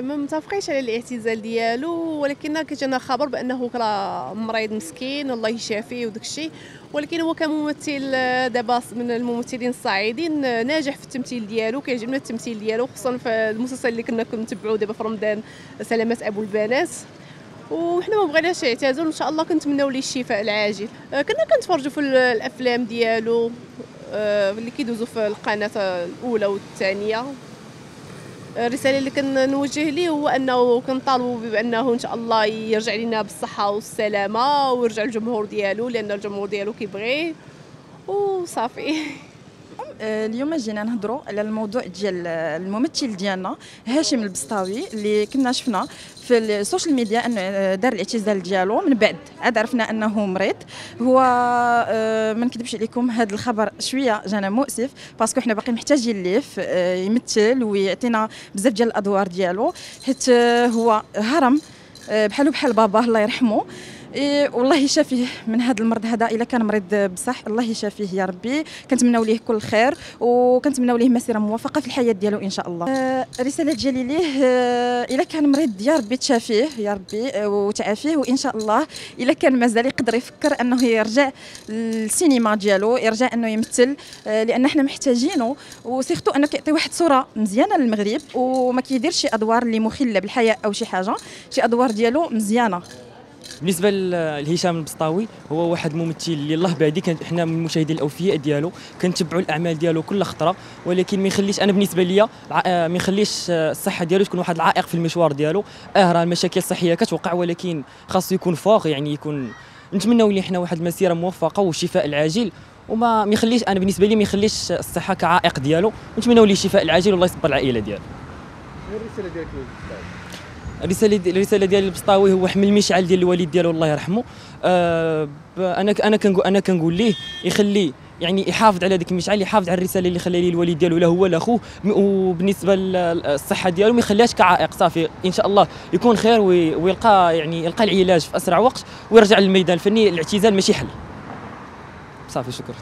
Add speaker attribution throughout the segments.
Speaker 1: متفقينش على الاعتزال ديالو ولكن كيجينا خبر بأنه راه مريض مسكين الله يشافيه وداك الشيء. ولكن هو كممثل آه، دابا من الممثلين الصاعدين آه، ناجح في التمثيل ديالو كيعجبنا التمثيل ديالو خصوصا في المسلسل اللي كنا كنتبعوه دابا في رمضان سلامات أبو البنات. وحنا ما بغيناش يعتزل إن شاء الله كنتمناو ليه الشفاء العاجل. آه، كنا كنتفرجوا في الأفلام ديالو آه، اللي كيدوزوا في القناة الأولى والثانية. الرساله اللي كنوجه ليه هو أنه كنطالبوا بأنه إن شاء الله يرجع لنا بالصحة والسلامة ويرجع الجمهور ديالو لأن الجمهور ديالو كيبغيه. وصافي.
Speaker 2: اليوم جينا نهضروا على الموضوع ديال الممثل ديالنا هاشم البسطاوي اللي كنا شفنا في ال social media انه آه، دار الاعتزال ديالو من بعد. عاد عرفنا أنه مريض. هو آه، ما نكذبش عليكم هذا الخبر شوية جانا مؤسف باسكو حنا باقي محتاجين ليه يمثل ويعطينا بزاف ديال الأدوار ديالو. حيت هو هرم بحالو بحال باباه الله يرحمه إيه والله يشافيه من هذا المرض هذا إلا كان مريض بصح الله يشافيه يا ربي. كنتمناو ليه كل خير وكنتمناو ليه مسيرة موفقة في الحياة ديالو إن شاء الله. آه رسالة ديالي ليه آه إلا كان مريض يا ربي تشافيه يا ربي آه وتعافيه وإن شاء الله إلا كان مازال يقدر يفكر أنه يرجع للسينما ديالو يرجع أنه يمثل آه لأن إحنا محتاجينه. وسيختو أنه كيعطي واحد صوره مزيانة للمغرب وما كيديرش شي أدوار اللي مخلة بالحياة أو شي حاجة. شي أدوار ديالو مزيانة.
Speaker 3: بالنسبة لهشام البسطاوي هو واحد ممثل اللي الله بعدي كان حنا من المشاهدين الأوفياء ديالو كنتبعوا الأعمال ديالو كل خطرة ولكن ما يخليش أنا بالنسبة ليا ما يخليش الصحة ديالو تكون واحد العائق في المشوار ديالو. آه راه المشاكل الصحية كتوقع ولكن خاصو يكون فوق يعني يكون نتمنوا ليه حنا واحد المسيرة موفقة والشفاء العاجل وما ما يخليش أنا بالنسبة لي ما يخليش الصحة كعائق ديالو. ونتمنوا ليه الشفاء العاجل والله يصبر العائلة ديالو.
Speaker 4: الرسالة ديالك
Speaker 3: الرساله الرساله ديال البسطاوي هو حمل المشعل ديال الوالد ديالو الله يرحمه. آه أنا أنا كنقول أنا كنقول ليه يخلي يعني يحافظ على ديك المشعل يحافظ على الرسالة اللي خلى ليه الوالد ديالو لا هو لا خوه. وبالنسبة للصحه ديالو ما يخليهاش كعائق صافي. إن شاء الله يكون خير ويلقى يعني يلقى العلاج في أسرع وقت ويرجع للميدان الفني. الاعتزال ماشي حل. صافي شكرا.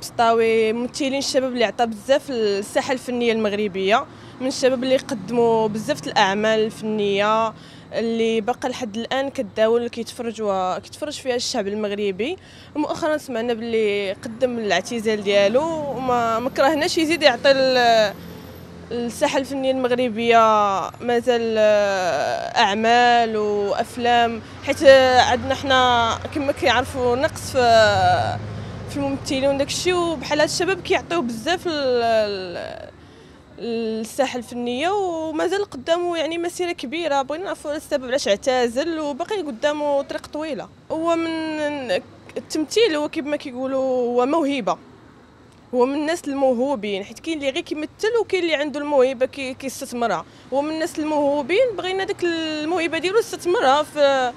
Speaker 5: بسطاوي ممثلين الشباب اللي عطى بزاف الساحة الفنية المغربية. من الشباب اللي قدموا بزاف الأعمال الفنية اللي باقا لحد الآن كتداول كيتفرج فيها الشعب المغربي. ومؤخرا سمعنا باللي قدم الاعتزال ديالو وما ما كرهناش يزيد يعطي الساحة الفنية المغربية مازال أعمال وأفلام حيت عندنا حنا كما كيعرفوا نقص في في الممثلين الشيء وبحال هاد الشباب كيعطيو بزاف الساحه الفنيه ومازال قدامه يعني مسيرة كبيرة. بغينا نعرفوا السبب علاش اعتزل وباقي قدامه طريق طويلة. هو من التمثيل هو كيما كيقولوا هو موهبة. هو من الناس الموهوبين حيت كاين اللي غير كيمثل وكاين اللي عنده الموهبة كيستثمرها. هو من الناس الموهوبين بغينا ديك الموهبة ديالو يستثمرها في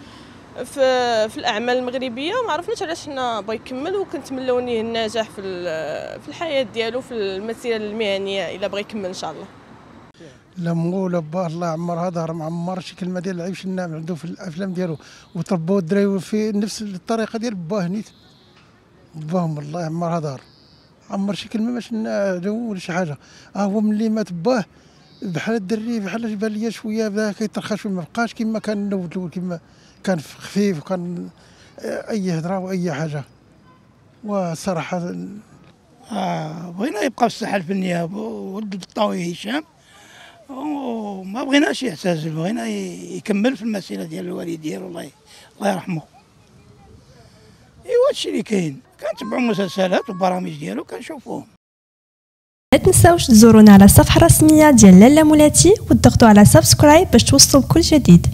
Speaker 5: في في الأعمال المغربية ما عرفناش علاش حنا بغى يكمل وكنتمنوا ليه النجاح في في الحياة ديالو في المسيرة المهنية إلا بغى يكمل إن شاء الله.
Speaker 6: لمو باه الله عمرها دار معمر شي كلمة ديال العيش الناعم عنده في الأفلام ديالو وتربوا الدراري في نفس الطريقة ديال باه نيت. باهم الله يعمرها دار عمر شي كلمة باش ولا شي حاجة. ها هو ملي مات باه بحال الدري بحال بان ليا شوية بدا كيترخى شوية ما بقاش كما كان الأول كما كان خفيف وكان أي هضره وأي حاجة. وصراحة
Speaker 7: آه بغينا يبقى في الساحه الفنيه ولد الطاوي هشام. وما بغيناش يعتزل بغينا يكمل في المسيرة ديال الوالد ديالو الله الله يرحمه. إيوا هادشي اللي كاين. كنتبعوا مسلسلات وبرامج ديالو كنشوفوهم.
Speaker 8: لا تنساوش تزورونا على الصفحه الرسميه ديال لالا مولاتي وتضغطوا على سبسكرايب باش توصلوا بكل جديد.